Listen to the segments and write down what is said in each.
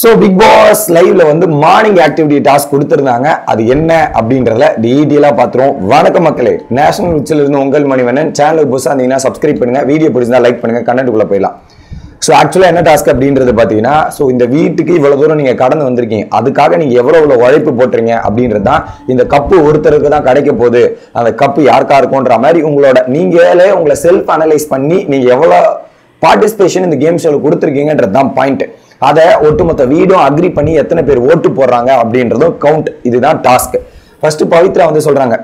So big pass லைவ்ல வந்து morning activity task கொடுத்துருந்தாங்க. அது என்ன அப்படின்றத டீட்டெயிலாக பார்த்துருவோம். வணக்கம் மக்களே. நேஷனல் விச்சில் இருந்து உங்கள் மணிவண்ணன். சேனலுக்கு புதுசாக இருந்தீங்கன்னா சப்ஸ்கிரைப் பண்ணுங்க. வீடியோ பிடிச்சிருந்தா லைக் பண்ணுங்க. கண்டென்ட்டுக்குள்ள போயிடலாம். ஸோ ஆக்சுவலாக என்ன டாஸ்க் அப்படின்றது பார்த்தீங்கன்னா ஸோ இந்த வீட்டுக்கு இவ்வளோ தூரம் நீங்கள் கடந்து வந்திருக்கீங்க. அதுக்காக நீங்கள் எவ்வளோ எவ்வளோ உழைப்பு போட்டுறீங்க அப்படின்றது தான் இந்த கப்பு ஒருத்தருக்கு தான் கிடைக்க போகுது. அந்த கப்பு யாருக்கா இருக்கும்ன்ற மாதிரி உங்களோட நீங்களே உங்களை செல்ஃப் அனலைஸ் பண்ணி நீங்கள் எவ்வளோ பார்ட்டிசிபேஷன் இந்த கேம் ஷோவில் கொடுத்துருக்கீங்கன்றது தான் பாயிண்ட் அதை ஒட்டுமொத்த வீடும் அக்ரி பண்ணி எத்தனை பேர் ஓட்டு போடுறாங்க அப்படின்றதும் கவுண்ட் இதுதான் டாஸ்க் ஃபர்ஸ்ட் பவித்ரா வந்து சொல்றாங்க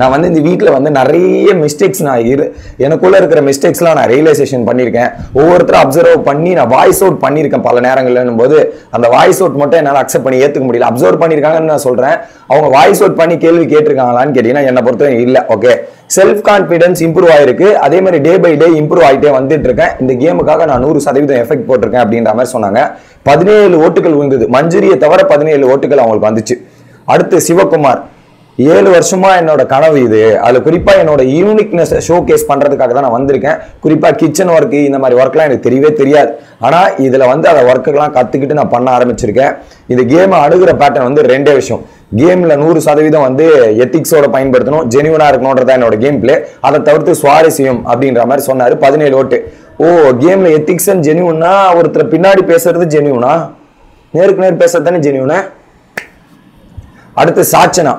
நான் வந்து இந்த வீட்டில் வந்து நிறைய மிஸ்டேக்ஸ் நான் இரு எனக்குள்ள இருக்கிற மிஸ்டேக்ஸ்லாம் நான் ரியலைசேஷன் பண்ணியிருக்கேன். ஒவ்வொருத்தரும் அப்சர்வ் பண்ணி நான் வாய்ஸ் அவுட் பண்ணியிருக்கேன் பல நேரங்கள்னும் போது. அந்த வாய்ஸ் அவுட் மட்டும் என்னால் அக்செப்ட் பண்ணி ஏற்றுக்க முடியல. அப்சர்வ் பண்ணியிருக்காங்கன்னு நான் சொல்கிறேன் அவங்க வாய்ஸ் அவுட் பண்ணி கேள்வி கேட்டிருக்காங்களான்னு கேட்டீங்கன்னா என்னை பொறுத்தவரை இல்லை. ஓகே செல்ஃப் கான்ஃபிடன்ஸ் இம்ப்ரூவ் ஆயிருக்கு. அதே மாதிரி டே பை டே இம்ப்ரூவ் ஆகிட்டே வந்துட்டு இருக்கேன். இந்த கேமுக்காக நான் நூறு சதவீதம் எஃபெக்ட் போட்டிருக்கேன் அப்படின்ற மாதிரி சொன்னாங்க. பதினேழு ஓட்டுகள் விழுந்தது. மஞ்சுரியை தவிர பதினேழு ஓட்டுகள் அவங்களுக்கு வந்துச்சு. அடுத்து சிவகுமார். ஏழு வருஷமா என்னோட கனவு இது. அதில் குறிப்பா என்னோட யூனிக்னஸ் ஷோ கேஸ் பண்றதுக்காக தான் நான் வந்திருக்கேன். குறிப்பா கிச்சன் ஒர்க் இந்த மாதிரி ஒர்க்லாம் எனக்கு தெரியவே தெரியாது. ஆனா இதுல வந்து அதை ஒர்க்குலாம் கத்துக்கிட்டு நான் பண்ண ஆரம்பிச்சிருக்கேன். இந்த கேமை அணுகிற பேட்டர்ன் வந்து ரெண்டே விஷயம். கேமில் நூறு சதவீதம் வந்து எத்திக்ஸோட பயன்படுத்தணும். ஜெனியூனாக இருக்கணும்ன்றதா என்னோட கேம் பிளே அதை தவிர்த்து சுவாரஸ்யம் அப்படின்ற மாதிரி சொன்னார் பதினேழு ஓட்டு. ஓ கேமில் எத்திக்ஸ் அண்ட் ஜெனியூனா ஒருத்தர் பின்னாடி பேசுறது ஜெனியூனா நேருக்கு நேர் பேசுறது தானே ஜெனியூனா அடுத்து சாச்சனா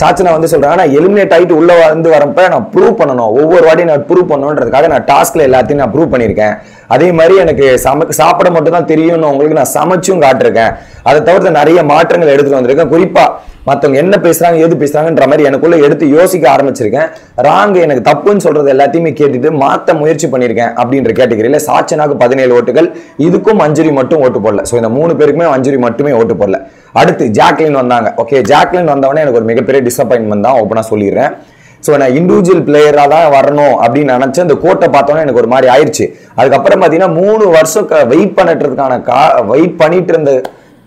சாச்சனா வந்து சொல்றாங்க நான் எலிமினேட் ஆகிட்டு உள்ள வந்து வரப்ப நான் ப்ரூவ் பண்ணணும். ஒவ்வொரு வாட்டியும் நான் ப்ரூவ் பண்ணணுன்றதுக்காக நான் டாஸ்க்ல எல்லாத்தையும் நான் ப்ரூவ் பண்ணியிருக்கேன். அதே மாதிரி எனக்கு சம சாப்பிட மட்டும் தான் தெரியும்னு உங்களுக்கு நான் சமைச்சும் காட்டிருக்கேன் அதை தவிர்த்து நிறைய மாற்றங்கள் எடுத்துட்டு வந்திருக்கேன். குறிப்பா மற்றவங்க என்ன பேசுறாங்க எது பேசுறாங்கன்ற மாதிரி எனக்குள்ள எடுத்து யோசிக்க ஆரம்பிச்சிருக்கேன். ராங் எனக்கு தப்புன்னு சொல்றது எல்லாத்தையுமே கேட்டுட்டு மாத்த முயற்சி பண்ணியிருக்கேன் அப்படின்ற கேட்டகரியில சாச்சனாக்கு பதினேழு ஓட்டுகள் இதுக்கும் மஞ்சுரி மட்டும் ஓட்டு போடல. ஸோ இந்த மூணு பேருக்குமே மஞ்சுரி மட்டுமே ஓட்டு போடல. அடுத்து ஜாக்லின் வந்தாங்க. ஓகே ஜாக்லின் வந்தவொடனே எனக்கு ஒரு மிகப்பெரிய டிசப்பாயின்மெண்ட் தான் ஓப்பனாக சொல்லிடுறேன். ஸோ நான் இண்டிவிஜுவல் பிளேயராக தான் வரணும் அப்படின்னு நினச்சி அந்த கோட்டை பார்த்தோன்னே எனக்கு ஒரு மாதிரி ஆயிடுச்சு அதுக்கப்புறம் பார்த்தீங்கன்னா மூணு வருஷம் வெயிட் பண்ணிட்டுறதுக்கான கா வெயிட் பண்ணிட்டு இருந்த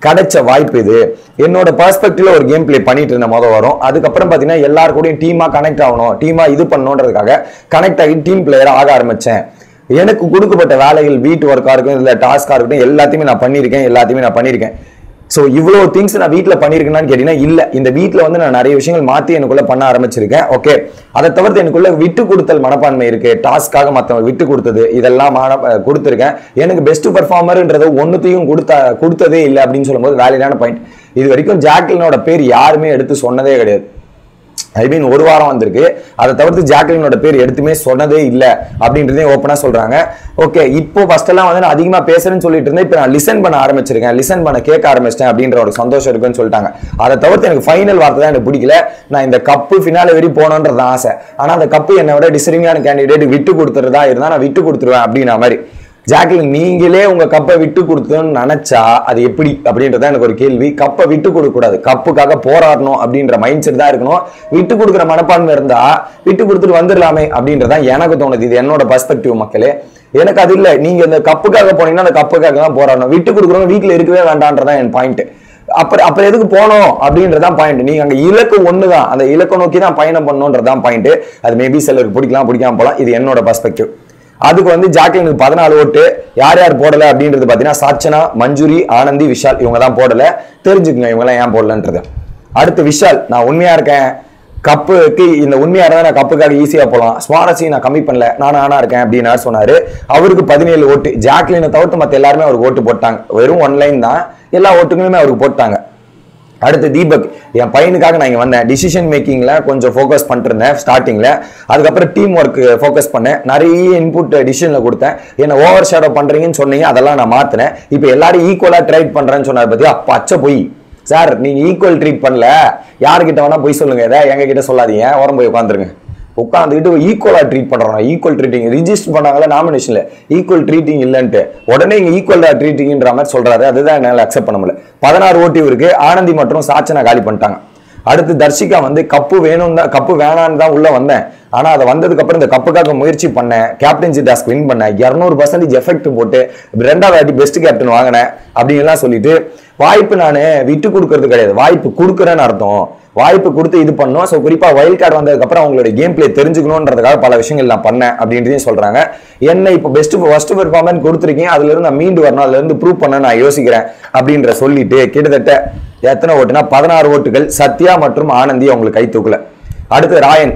கிடைச்ச வாய்ப்பு இது. என்னோட பர்ஸ்பெக்டிவ்ல ஒரு கேம் பிளே பண்ணிட்டு இருந்த மொதல் வரும். அதுக்கப்புறம் பார்த்தீங்கன்னா எல்லாரு கூடயும் டீமாக கனெக்ட் ஆகணும் டீமாக இது பண்ணணுன்றதுக்காக கனெக்ட் ஆகி டீம் பிளேயராக ஆக ஆரம்பித்தேன் எனக்கு கொடுக்கப்பட்ட வேலைகள் வீட்டு ஒர்க்காக இருக்கட்டும் இல்லை டாஸ்காக இருக்கட்டும் எல்லாத்தையுமே நான் பண்ணியிருக்கேன் எல்லாத்தையுமே நான் பண்ணியிருக்கேன். ஸோ இவ்வளோ திங்ஸ் நான் வீட்டில் பண்ணியிருக்கேன்னு கேட்டீங்கன்னா இல்லை. இந்த வீட்டில் வந்து நான் நிறைய விஷயங்கள் மாற்றி எனக்குள்ளே பண்ண ஆரம்பிச்சிருக்கேன். ஓகே அதை தவிர்த்து எனக்குள்ளே விட்டு கொடுத்தல் மனப்பான்மை இருக்குது டாஸ்க்காக மற்றவங்க விட்டு கொடுத்தது இதெல்லாம் மான கொடுத்துருக்கேன். எனக்கு பெஸ்ட் பர்ஃபார்மர்ன்றது ஒன்றுத்தையும் கொடுத்த கொடுத்ததே இல்லை அப்படின்னு சொல்லும்போது வேலிடான பாயிண்ட் இது வரைக்கும் ஜாக்லினோட பேர் யாருமே எடுத்து சொன்னதே கிடையாது. ஐ மீன் ஒரு வாரம் வந்திருக்கு. அதை தவிர்த்து ஜாக்லினோட பேர் எடுத்துமே சொன்னதே இல்லை அப்படின்றதையும் ஓப்பனாக சொல்கிறாங்க ஓகே இப்போ ஃபஸ்ட்டெல்லாம் வந்து நான் அதிகமாக பேசுறேன்னு சொல்லிட்டு இருந்தேன். இப்போ நான் லிசன் பண்ண ஆரம்பிச்சிருக்கேன். லிசன் பண்ண கேட்க ஆரம்பிச்சிட்டேன் அப்படின்ற ஒரு சந்தோஷம் இருக்குன்னு சொல்லிட்டாங்க. அதை தவிர்த்து எனக்கு ஃபைனல் வார்த்தை தான் எனக்கு பிடிக்கல. நான் இந்த கப்பு ஃபினால வெறி போகணுன்றது ஆசை. ஆனால் அந்த கப்பு என்னை விட டிசர்விங்கான கேண்டிடேட் விட்டு கொடுத்துறதா இருந்தால் நான் விட்டு கொடுத்துருவேன் அப்படின்ற மாதிரி. ஜாக்லின் நீங்களே உங்க கப்பை விட்டு கொடுத்தோன்னு நினைச்சா அது எப்படி அப்படின்றத எனக்கு ஒரு கேள்வி. கப்பை விட்டு கொடுக்க கூடாது. கப்புக்காக போராடணும் அப்படின்ற மைண்ட் செட் தான் இருக்கணும். விட்டு கொடுக்குற மனப்பான்மை இருந்தா விட்டு கொடுத்துட்டு வந்துடலாமே அப்படின்றதான் எனக்கு தோணுது. இது என்னோட பர்ஸ்பெக்டிவ் மக்களே. எனக்கு அது இல்லை. நீங்க இந்த கப்புக்காக போனீங்கன்னா அந்த கப்புக்காக தான் போராடணும். விட்டு கொடுக்குறவங்க வீட்டில் இருக்கவே வேண்டான்றதான் என் பாயிண்ட் அப்புறம் அப்புறம் எதுக்கு போனோம் அப்படின்றதான் பாயிண்ட் நீங்க அங்க இலக்கு ஒண்ணுதான். அந்த இலக்கை நோக்கி தான் பயணம் பண்ணணுன்றதான் பாயிண்ட் அது மேபி சிலருக்கு பிடிக்கலாம் பிடிக்காம போலாம் இது என்னோட பர்ஸ்பெக்டிவ் அதுக்கு வந்து ஜாக்லினுக்கு பதினாலு ஓட்டு. யார் யார் போடல அப்படின்றது பார்த்தீங்கன்னா சாச்சனா மஞ்சுரி ஆனந்தி விஷால் இவங்க தான் போடல. தெரிஞ்சுக்குங்க இவங்கெல்லாம் ஏன் போடலன்றது. அடுத்து விஷால் நான் உண்மையா இருக்கேன். கப்புக்கு இந்த உண்மையாக இருந்தால் நான் கப்புக்காக ஈஸியாக போகலாம் சுவாரஸ்யம் நான் கம்மி பண்ணல. நான் ஆனா இருக்கேன் அப்படின்னு சொன்னார். அவருக்கு பதினேழு ஓட்டு. ஜாக்லினை தவிர்த்து மற்ற எல்லாருமே அவருக்கு ஓட்டு போட்டாங்க. வெறும் ஒன்லைன் தான். எல்லா ஓட்டுங்களுமே அவருக்கு போட்டாங்க. அடுத்து தீபக் என் பையனுக்காக நான் இங்கே வந்தேன். டிசிஷன் மேக்கிங்கில் கொஞ்சம் ஃபோக்கஸ் பண்ணிருந்தேன் ஸ்டார்டிங்கில் அதுக்கப்புறம் டீம் ஒர்க்கு ஃபோக்கஸ் பண்ணேன். நிறைய இன்புட் டிசிஷனில் கொடுத்தேன். என்ன ஓவர் ஷேடோ பண்ணுறீங்கன்னு சொன்னீங்க அதெல்லாம் நான் மாற்றினேன் இப்போ எல்லாரும் ஈக்குவலாக ட்ரைட் பண்ணுறேன்னு சொன்னார் பற்றியா பச்சை பொய். சார் நீங்கள் ஈக்குவல் ட்ரீட் பண்ணல. யார்கிட்ட வேணால் போய் சொல்லுங்க. இதை எங்ககிட்ட சொல்லாதீங்க. உரம் போய் உட்காந்துருங்க. உட்காந்துக்கிட்டு ஈக்குவலாக ட்ரீட் பண்ணுறோம் ஈக்குவல் ட்ரீட்டிங் ரிஜிஸ்டர் பண்ணாங்களா நாமினேஷனில் ஈக்குவல் ட்ரீட்டிங் இல்லைன்ட்டு. உடனே இங்கே ஈக்குவலாக ட்ரீட்டிங்கிற மாதிரி சொல்கிறாரு அதுதான் என்னால் அக்செப்ட் பண்ண முடியல. பதினாறு ஓட்டி இருக்கு. ஆனந்தி மற்றும் சாச்சனை காலி பண்ணிட்டாங்க. அடுத்து தர்ஷிகா வந்து கப்பு வேணும் தான் கப்பு வேணான்னு தான் உள்ள வந்தேன். ஆனா அதை வந்ததுக்கு அப்புறம் இந்த கப்புக்காக முயற்சி பண்ணேன். கேப்டன்சி டாஸ்க் வின் பண்ணேன். இரநூறு பர்சன்டேஜ் எஃபெக்ட் போட்டு ரெண்டாவது வாட்டி பெஸ்ட் கேப்டன் வாங்கினேன் அப்படின்லாம் சொல்லிட்டு வாய்ப்பு நான் விட்டு கொடுக்கறது கிடையாது. வாய்ப்பு கொடுக்குறேன்னு அர்த்தம். வாய்ப்பு கொடுத்து இது பண்ணோம். ஸோ குறிப்பாக வைல்ட் கார்டு வந்ததுக்கு அப்புறம் அவங்களோட கேம் பிளே தெரிஞ்சுக்கணுன்றதுக்காக பல விஷயங்கள் நான் பண்ணேன் அப்படின்றதையும் சொல்றாங்க. என்ன இப்போ பெஸ்ட் ஃபர்ஸ்ட் பெர்ஃபார்மன்ஸ் கொடுத்துருக்கீங்க. அதுல இருந்து நான் மீண்டு வரணும். அதுல இருந்து ப்ரூவ் பண்ண நான் யோசிக்கிறேன் அப்படின்ற சொல்லிட்டு கிட்டத்தட்ட எத்தனை ஓட்டுனா பதினாறு ஓட்டுகள் சத்யா மற்றும் ஆனந்தி அவங்களுக்கு கை தூக்கல. அடுத்து ராயன்.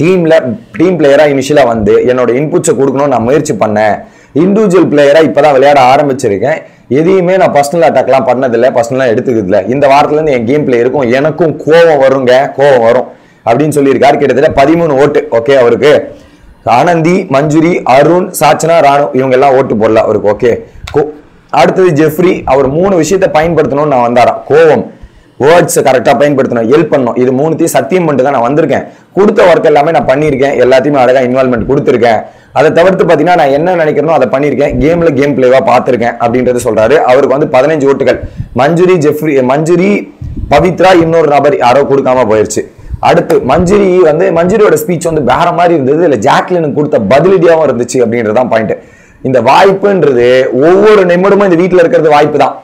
டீம்ல டீம் பிளேயரா இனிஷியலா வந்து என்னோட இன்புட்ஸை கொடுக்கணும்னு நான் முயற்சி பண்ணேன். இண்டிவிஜுவல் பிளேயரா இப்பதான் விளையாட ஆரம்பிச்சிருக்கேன். எதையுமே நான் பர்சனல் அட்டாக்லாம் பண்ணதில்லை பர்சனலாக எடுத்துக்கிறதுல இந்த வாரத்துல இருந்து என் கேம் பிளேயருக்கும் எனக்கும் கோவம் வருங்க கோவம் வரும் அப்படின்னு சொல்லியிருக்காரு. கிட்டத்தட்ட பதிமூணு ஓட்டு ஓகே அவருக்கு. ஆனந்தி மஞ்சுரி அருண் சாச்சனா ராணு இவங்க எல்லாம் ஓட்டு போடல அவருக்கு ஓகே அடுத்தது ஜெஃப்ரி அவர் மூணு விஷயத்தை பயன்படுத்தணும்னு நான் வந்தாராம். கோவம் வேர்ட்ஸ் கரெக்டாக பயன்படுத்தணும் ஹெல்ப் பண்ணணும். இது மூணுத்தையும் சத்தியம் பண்ணிட்டு தான் நான் வந்திருக்கேன். கொடுத்த ஒர்க் எல்லாமே நான் பண்ணியிருக்கேன். எல்லாத்தையுமே அழகாக இன்வால்மெண்ட் கொடுத்துருக்கேன். அதை தவிர்த்து பார்த்தீங்கன்னா நான் என்ன நினைக்கிறனோ அதை பண்ணியிருக்கேன். கேமில் கேம் பிளேவாக பார்த்துருக்கேன் அப்படின்றது சொல்கிறாரு அவருக்கு வந்து பதினஞ்சு ஓட்டுகள். மஞ்சுரி ஜெஃப்ரி மஞ்சுரி பவித்ரா இன்னொரு நபர் யாரோ கொடுக்காம போயிடுச்சு அடுத்து மஞ்சுரி வந்து மஞ்சுரியோட ஸ்பீச் வந்து வேற மாதிரி இருந்தது. இல்லை ஜாக்லினுக்கு கொடுத்த பதிலடியாகவும் இருந்துச்சு அப்படின்றதான் பாயிண்ட் இந்த வாய்ப்புன்றது ஒவ்வொரு நிமிடமும் இந்த வீட்டில் இருக்கிறது வாய்ப்பு தான்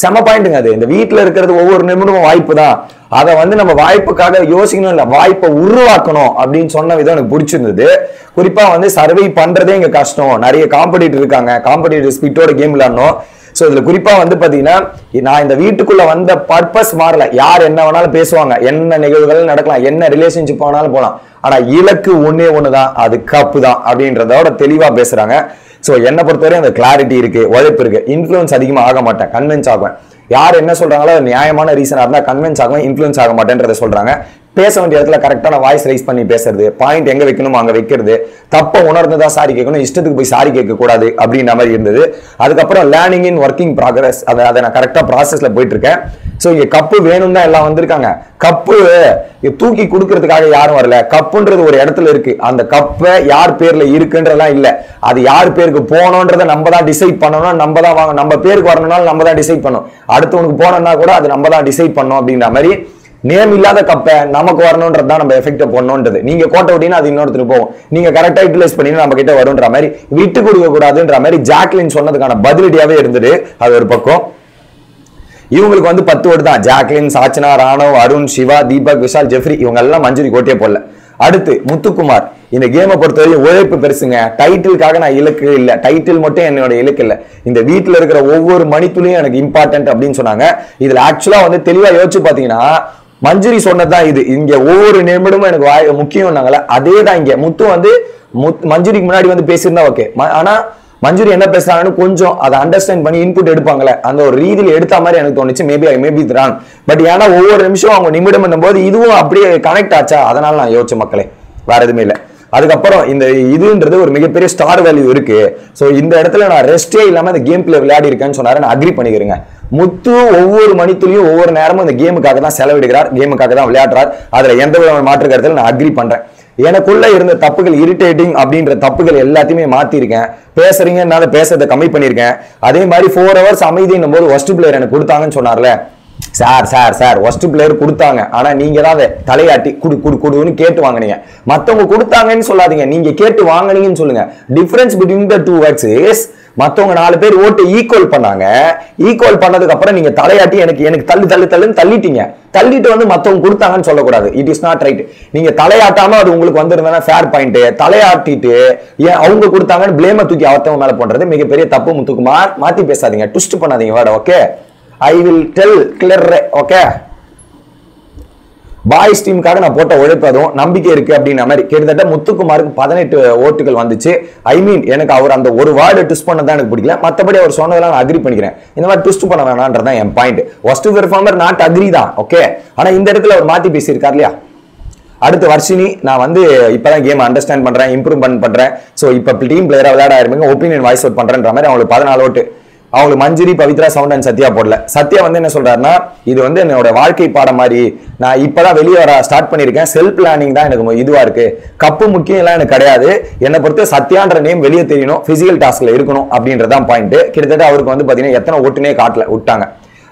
செம பாயிண்ட்டுங்க அது. இந்த வீட்டில் இருக்கிறது ஒவ்வொரு நிமிடமும் வாய்ப்பு தான் அதை வந்து நம்ம வாய்ப்புக்காக யோசிக்கணும் இல்லை வாய்ப்பை உருவாக்கணும் அப்படின்னு சொன்ன விதம் எனக்கு பிடிச்சிருந்தது. குறிப்பாக வந்து சர்வை பண்ணுறதே இங்கே கஷ்டம். நிறைய காம்படிட்டர் இருக்காங்க. காம்படிட்டர் ஸ்பீட்டோட கேம் விளாடணும் ஸோ இதுல குறிப்பா வந்து பாத்தீங்கன்னா நான் இந்த வீட்டுக்குள்ள வந்த பர்பஸ் மாறல. யார் என்ன வேணாலும் பேசுவாங்க. என்ன நிகழ்வுகள் நடக்கலாம் என்ன ரிலேஷன்ஷிப் வேணாலும் போகலாம் ஆனா இலக்கு ஒன்னே ஒண்ணுதான். அது கப்பு தான் அப்படின்றதோட தெளிவா பேசுறாங்க. ஸோ என்னை பொறுத்தவரை அந்த கிளாரிட்டி இருக்கு உழைப்பு இருக்கு. இன்ஃப்ளூயன்ஸ் அதிகமாக ஆக மாட்டேன். கன்வின்ஸ் ஆகுவேன். யார் என்ன சொல்றாங்களோ அது நியாயமான ரீசனா இருந்தா கன்வின்ஸ் ஆகும் இன்ஃப்ளூயன்ஸ் ஆக மாட்டேன்றதை சொல்றாங்க. பேச வேண்டிய இடத்துல கரெக்டான வாய்ஸ் ரைஸ் பண்ணி பேசுறது பாயிண்ட் எங்க வைக்கணுமோ அங்க வைக்கிறது தப்ப தான் சாரி கேட்கணும் இஷ்டத்துக்கு போய் சாரி கேட்க கூடாது அப்படின்ற மாதிரி இருந்தது. அதுக்கப்புறம் லேர்னிங் இன் ஒர்க்கிங் ப்ராக்ரஸ் அதை அதை நான் கரெக்டா ப்ராசஸ்ல போயிட்டு இருக்கேன் ஸோ இங்க கப்பு வேணும் தான் எல்லாம் வந்திருக்காங்க. கப்பு தூக்கி கொடுக்கறதுக்காக யாரும் வரல. கப்புன்றது ஒரு இடத்துல இருக்கு. அந்த கப்பை யார் பேர்ல இருக்குன்றதெல்லாம் இல்லை. அது யார் பேருக்கு போகணுன்றத நம்ம தான் டிசைட் பண்ணணும். நம்ம தான் வாங்க நம்ம பேருக்கு வரணும்னாலும் நம்ம தான் டிசைட் பண்ணணும். அடுத்தவனுக்கு போனோம்னா கூட அது நம்ம தான் டிசைட் பண்ணணும் அப்படின்ற மாதிரி நேம் இல்லாத கப்பை நமக்கு வரணுன்றது தான் நம்ம எஃபெக்ட் போடணுன்றது நீங்க கோட்டை விட்டீங்கன்னா அது இன்னொருத்தர் போகும். நீங்க கரெக்டா யூட்டிலைஸ் பண்ணி நம்ம கிட்ட வரும்ன்ற மாதிரி விட்டு கொடுக்க கூடாதுன்ற மாதிரி ஜாக்லின் சொன்னதுக்கான பதிலடியாவே இருந்தது. அது ஒரு பக்கம். இவங்களுக்கு வந்து பத்து ஓட்டு தான். ஜாக்லின் சாச்சனா ராணவ் அருண் சிவா தீபக் விஷால் ஜெஃப்ரி இவங்க எல்லாம் மஞ்சுரி கோட்டே போடல. அடுத்து முத்துக்குமார். இந்த கேமை பொறுத்தவரையும் உழைப்பு பெருசுங்க. டைட்டிலுக்காக நான் இலக்கு இல்லை. டைட்டில் மட்டும் என்னோட இலக்கு இல்லை. இந்த வீட்டில் இருக்கிற ஒவ்வொரு மணித்துளியும் எனக்கு இம்பார்ட்டன்ட் அப்படின்னு சொன்னாங்க. இதில் ஆக்சுவலாக வந்து தெளிவாக யோசிச்சு பார்த்தீங்கன்னா மஞ்சுரி சொன்னதுதான் இது. இங்க ஒவ்வொரு நிமிடமும் எனக்கு வாய் முக்கியம்னாங்கல்ல அதே தான் இங்க. முத்து வந்து முத்- மஞ்சுரிக்கு முன்னாடி வந்து பேசியிருந்தா ஓகே ஆனா மஞ்சுரி என்ன பேசுறாங்கன்னு கொஞ்சம் அதை அண்டர்ஸ்டாண்ட் பண்ணி இன்புட் எடுப்பாங்களே அந்த ஒரு ரீதியில் எடுத்த மாதிரி எனக்கு தோணுச்சு. Maybe I maybe wrong but ஏன்னா ஒவ்வொரு நிமிஷம் அவங்க நிமிடம் போது இதுவும் அப்படியே கனெக்ட் ஆச்சா? அதனால நான் யோசிச்ச மக்களே. வேற எதுவுமே இல்லை. அதுக்கப்புறம் இந்த இதுன்றது ஒரு மிகப்பெரிய ஸ்டார் வேல்யூ இருக்கு. ஸோ இந்த இடத்துல நான் ரெஸ்டே இல்லாமல் இந்த கேம் பிளே விளையாடி இருக்கேன்னு சொன்னாரு. நான் அக்ரி பண்ணிக்கிறேங்க. முத்து ஒவ்வொரு மணித்துலையும் ஒவ்வொரு நேரமும் இந்த கேமுக்காக தான் செலவிடுகிறார் கேமுக்காக தான் விளையாடுறார். அதில் எந்த விதமான மாற்று கருத்தில் நான் அக்ரி பண்ணுறேன் எனக்குள்ள இருந்த தப்புகள் இரிட்டேட்டிங் அப்படின்ற தப்புகள் எல்லாத்தையுமே மாத்திருக்கேன். பேசுறீங்கனால பேசுறதை கம்மி பண்ணியிருக்கேன் அதே மாதிரி ஃபோர் ஹவர்ஸ் அமைதின்னும் போது ஒஸ்ட் பிளேயர் எனக்கு கொடுத்தாங்கன்னு சொன்னார்ல. Sir sir sir worst player கொடுத்தாங்க. ஆனா நீங்க தான் அதை தலையாட்டி குடு குடு குடுன்னு கேட்டு வாங்கினீங்க. மத்தவங்க கொடுத்தாங்கன்னு சொல்லாதீங்க. நீங்க கேட்டு வாங்கினீங்கன்னு சொல்லுங்க. Difference between the two words is மற்றவங்க நாலு பேர் ஓட்டு ஈக்குவல் பண்ணாங்க. ஈக்குவல் பண்ணதுக்கு அப்புறம் நீங்க தலையாட்டி எனக்கு எனக்கு தள்ளு தள்ளு தள்ளுன்னு தள்ளிட்டீங்க. தள்ளிட்டு வந்து மற்றவங்க கொடுத்தாங்கன்னு சொல்லக்கூடாது. இட் இஸ் நாட் ரைட் நீங்க தலையாட்டாம அது உங்களுக்கு வந்திருந்தா ஃபேர் பாயிண்ட் தலையாட்டிட்டு ஏன் அவங்க கொடுத்தாங்கன்னு பிளேம தூக்கி அவத்தவங்க மேல பண்றது மிகப்பெரிய தப்பு. முத்துக்குமார் மாத்தி பேசாதீங்க. ட்விஸ்ட் பண்ணாதீங்க. வேட okay I will tell clear okay boys டீமுக்காக நான் போட்ட உழைப்பு அதுவும் நம்பிக்கை இருக்கு அப்படின்ற மாதிரி. கிட்டத்தட்ட முத்துக்குமாருக்கு பதினெட்டு ஓட்டுகள் வந்துச்சு. ஐ மீன் எனக்கு அவர் அந்த ஒரு வேர்டு ட்விஸ்ட் பண்ணதான் எனக்கு பிடிக்கல. மற்றபடி அவர் சொன்னதெல்லாம் நான் அக்ரி பண்ணிக்கிறேன். இந்த மாதிரி ட்விஸ்ட் பண்ண வேணான்றதான் என் point worst performer not agree தான் ஓகே ஆனா இந்த இடத்துல அவர் மாத்தி பேசியிருக்கார் இல்லையா? அடுத்து வர்ஷினி நான் வந்து இப்பதான் கேம் அண்டர்ஸ்டாண்ட் பண்றேன் இம்ப்ரூவ் பண்றேன். ஸோ இப்போ டீம் பிளேயராக விளையாட ஆரம்பிங்க ஒப்பீனியன் வாய்ஸ் அவுட் பண்றேன்ற மாதிரி அவங்களுக்கு பதினாலு ஓட்டு. அவங்களுக்கு மஞ்சுரி பவித்ரா சவுண்ட் அண்ட் சத்யா போடல. சத்யா வந்து என்ன சொல்றாருன்னா இது வந்து என்னோட வாழ்க்கை பாடம் மாதிரி. நான் இப்பதான் வெளியே வர ஸ்டார்ட் பண்ணியிருக்கேன். செல்ஃப் பிளானிங் தான் எனக்கு இதுவா இருக்கு. கப்பு முக்கியம் எல்லாம் எனக்கு கிடையாது. என்னை பொறுத்து சத்யான்ற நேம் வெளியே தெரியணும். பிசிக்கல் டாஸ்க்ல இருக்கணும் அப்படின்றதான் பாயிண்ட் கிட்டத்தட்ட அவருக்கு வந்து பாத்தீங்கன்னா எத்தனை ஓட்டுனே காட்டல விட்டாங்க.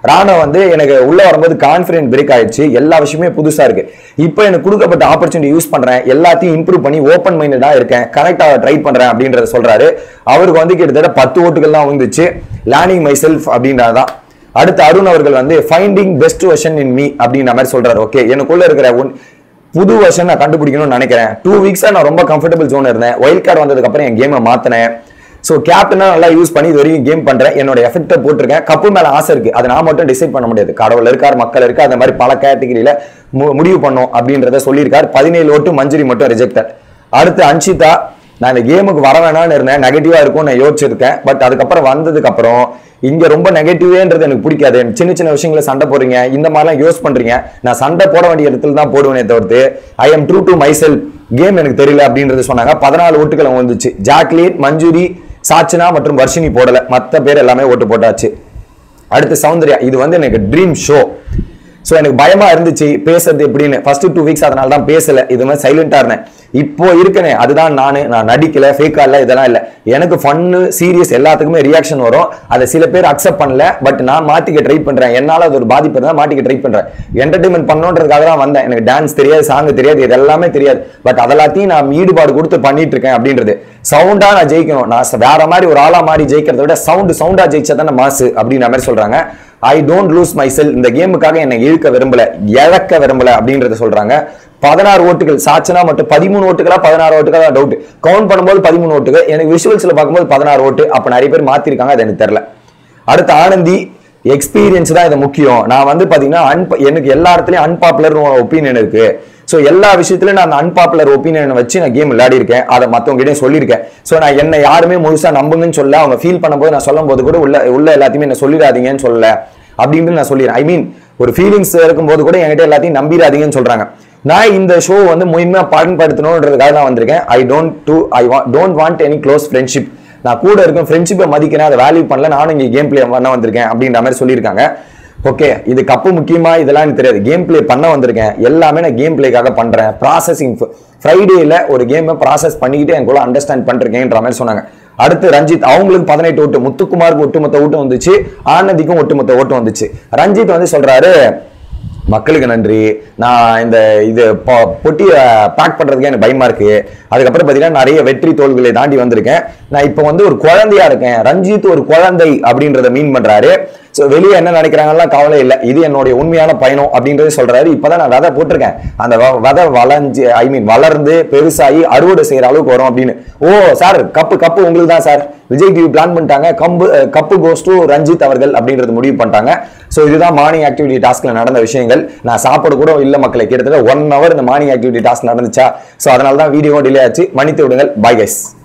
ராணா வந்து எனக்கு உள்ளே வரும்போது கான்ஃபிடென்ட் பிரேக் ஆயிடுச்சு. எல்லா விஷயமே புதுசாக இருக்குது இப்போ எனக்கு கொடுக்கப்பட்ட ஆப்பர்ச்சுனிட்டி யூஸ் பண்ணுறேன் எல்லாத்தையும் இம்ப்ரூவ் பண்ணி ஓப்பன் மைண்டடாக இருக்கேன். கரெக்டாக ட்ரை பண்ணுறேன் அப்படின்றத சொல்கிறாரு அவருக்கு வந்து கிட்டத்தட்ட பத்து ஓட்டுகள் தான் வந்துச்சு லேர்னிங் மை செல்ஃப் அப்படின்றதான் அடுத்து அருண் அவர்கள் வந்து finding best version in me அப்படின்ற மாதிரி சொல்றாரு. ஓகே எனக்குள்ள இருக்கிற ஒன் புது வெர்ஷன் நான் கண்டுபிடிக்கணும்னு நினைக்கிறேன். டூ வீக்ஸாக நான் ரொம்ப கம்ஃபர்டபுள் ஜோன் இருந்தேன். ஒயில்ட் கார்டு வந்ததுக்கப்புறம் என் கேமை மாற்றினேன் ஸோ கேப்டனாக நல்லா யூஸ் பண்ணி இது வரைக்கும் கேம் பண்ணுறேன் என்னோட எஃபெக்ட்டை போட்டிருக்கேன். கப்பு மேலே ஆசை இருக்குது அதை நான் மட்டும் டிசைட் பண்ண முடியாது. கடவுள் இருக்கார் மக்கள் இருக்கு அந்த மாதிரி பல கேட்டகிரியில் முடிவு பண்ணோம் அப்படின்றத சொல்லியிருக்காரு. பதினேழு ஓட்டு மஞ்சுரி மட்டும் ரிஜெக்டட் அடுத்து அன்ஷிதா நான் இந்த கேமுக்கு வர வேணாம்னு இருந்தேன். நெகட்டிவாக இருக்கும் நான் யோசிச்சிருக்கேன். பட் அதுக்கப்புறம் வந்ததுக்கப்புறம் இங்கே ரொம்ப நெகட்டிவேன்றது எனக்கு பிடிக்காது. சின்ன சின்ன விஷயங்கள சண்டை போடுறீங்க. இந்த மாதிரிலாம் யோஸ் பண்ணுறீங்க நான் சண்டை போட வேண்டிய இடத்துல தான் போடுவேனே தவிர்த்து I am true to myself game எனக்கு தெரியல அப்படின்றது சொன்னாங்க. பதினாலு ஓட்டுகள் வந்துச்சு. ஜாக்லின் மஞ்சுரி சாச்சினா மற்றும் வர்ஷினி போடலை. மத்த பேர் எல்லாமே ஓட்டு போட்டாச்சு. அடுத்து சௌந்தர்யா இது வந்து எனக்கு ட்ரீம் ஷோ ஸோ எனக்கு பயமா இருந்துச்சு பேசுறது எப்படின்னு. ஃபர்ஸ்ட் டூ வீக்ஸ் அதனால தான் பேசல. இது மாதிரி சைலண்டா இருந்தேன். இப்போ இருக்கனே அதுதான் நான். நான் நடிக்கல ஃபேக்கா இல்லை இதெல்லாம் இல்லை. எனக்கு ஃபன்னு சீரியஸ் எல்லாத்துக்குமே ரியாக்ஷன் வரும். அதை சில பேர் அக்செப்ட் பண்ணல பட் நான் மாத்திக்க ட்ரை பண்றேன். என்னால் அது ஒரு பாதிப்பு இருந்தால் மாட்டிக்க ட்ரை பண்றேன். என்டர்டைன்மெண்ட் பண்ணணுன்றதுக்காக தான் வந்தேன். எனக்கு டான்ஸ் தெரியாது சாங் தெரியாது இது எல்லாமே தெரியாது. பட் அதெல்லாத்தையும் நான் ஈடுபாடு கொடுத்து பண்ணிட்டு இருக்கேன் அப்படின்றது. சவுண்டா நான் ஜெயிக்கணும். நான் வேற மாதிரி ஒரு ஆளா மாதிரி ஜெயிக்கிறத விட சவுண்ட் சவுண்டா ஜெயிச்சா தானே மாசு அப்படின்ற மாதிரி சொல்றாங்க. ஐ டோன்ட் லூஸ் மை செல் இந்த கேமுக்காக என்னை இழுக்க விரும்பல இழக்க விரும்பல அப்படின்றத சொல்றாங்க. பதினாறு ஓட்டுகள் சாச்சனா மட்டும் பதிமூணு ஓட்டுகளா பதினாறு ஓட்டுகளா டவுட் கவுண்ட் பண்ணும்போது பதிமூணு ஓட்டுகள். எனக்கு விஷுவல்ஸ்ல பார்க்கும்போது பதினாறு ஓட்டு. அப்ப நிறைய பேர் மாத்திருக்காங்க அது எனக்கு தெரியல. அடுத்து ஆனந்தி எக்ஸ்பீரியன்ஸ் தான் இது முக்கியம். நான் வந்து பாத்தீங்கன்னா அன்ப எனக்கு எல்லா இடத்துலயும் அன்பாப்புலர் ஒப்பீனியன் இருக்கு. ஸோ எல்லா விஷயத்துலையும் நான் அந்த அன்பாப்புலர் ஒப்பீனியன் வச்சு நான் கேம் விளையாடி இருக்கேன் அதை மற்றவங்ககிட்டயும் சொல்லியிருக்கேன். ஸோ நான் என்னை யாருமே முழுசாக நம்புங்கன்னு சொல்ல அவங்க ஃபீல் பண்ணும்போது நான் சொல்லும் போது கூட உள்ள உள்ள எல்லாத்தையுமே என்ன சொல்லிடாதீங்கன்னு சொல்லல. அப்படின்ட்டு நான் சொல்லிடுறேன். ஐ மீன் ஒரு ஃபீலிங்ஸ் இருக்கும்போது கூட என்கிட்ட எல்லாத்தையும் நம்பிடாதீங்கன்னு சொல்கிறாங்க நான் இந்த ஷோ வந்து முழுமையாக பயன்படுத்தணுன்றதுக்காக தான் வந்திருக்கேன். I don't do I don't want any close friendship நான் கூட இருக்கும் ஃப்ரெண்ட்ஷிப்பை மதிக்கிறேன். அதை வேல்யூ பண்ணல. நானும் இங்கே கேம் பிளே பண்ண வந்திருக்கேன் அப்படின்ற மாதிரி சொல்லியிருக்காங்க. ஓகே இது கப்பு முக்கியமாக இதெல்லாம் எனக்கு தெரியாது. கேம் பிளே பண்ண வந்திருக்கேன். எல்லாமே நான் கேம் பிளேக்காக பண்ணுறேன் ப்ராசஸிங் ஃப்ரைடேயில் ஒரு கேமை ப்ராசஸ் பண்ணிக்கிட்டு எனக்கு கூட அண்டர்ஸ்டாண்ட் பண்ணிருக்கேன்ற மாதிரி சொன்னாங்க. அடுத்து ரஞ்சித் அவங்களுக்கு பதினெட்டு ஓட்டு முத்துக்குமாருக்கு ஒட்டுமொத்த ஓட்டம் வந்துச்சு. ஆனந்திக்கும் ஒட்டுமொத்த ஓட்டம் வந்துச்சு. ரஞ்சித் வந்து சொல்கிறாரு மக்களுக்கு நன்றி. நான் இந்த இது பொட்டியை பேக் பண்ணுறதுக்கு எனக்கு பயமாக இருக்குது அதுக்கப்புறம் பார்த்தீங்கன்னா நிறைய வெற்றி தோல்களை தாண்டி வந்திருக்கேன். நான் இப்போ வந்து ஒரு குழந்தையா இருக்கேன். ரஞ்சித் ஒரு குழந்தை அப்படின்றத மீன் பண்ணுறாரு ஸோ வெளியே என்ன நினைக்கிறாங்கலாம் கவலை இல்லை. இது என்னுடைய உண்மையான பயணம் அப்படின்றது சொல்றாரு. இப்போதான் நான் விதை போட்டிருக்கேன். அந்த வ- விதை வளைஞ்சு ஐ மீன் வளர்ந்து பெருசாகி அறுவடை செய்யற அளவுக்கு வரும் அப்படின்னு. ஓ சார் கப்பு கப்பு உங்களுக்கு தான் சார். விஜய் டிவி பிளான் பண்ணிட்டாங்க. கம்பு கப்பு கோஸ் டு ரஞ்சித் அவர்கள் அப்படின்றது முடிவு பண்ணிட்டாங்க. ஸோ இதுதான் மார்னிங் ஆக்டிவிட்டி டாஸ்க்ல நடந்த விஷயங்கள். நான் சாப்பிட கூட இல்லை மக்களை. கிட்டத்தட்ட ஒன் ஹவர் இந்த மார்னிங் ஆக்டிவிட்டி டாஸ்க் நடந்துச்சா? ஸோ அதனால தான் வீடியோ டிலே ஆச்சு. மன்னித்து விடுங்கள். Bye guys